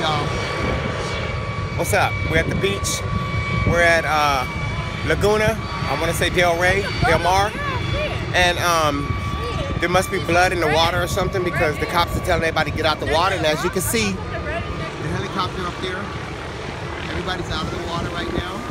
y'all. What's up? We're at the beach. We're at uh, Laguna. I want to say Del Rey, Del Mar. And um, there must be blood in the water or something because the cops are telling everybody to get out the water. And as you can see, the helicopter up there, everybody's out of the water right now.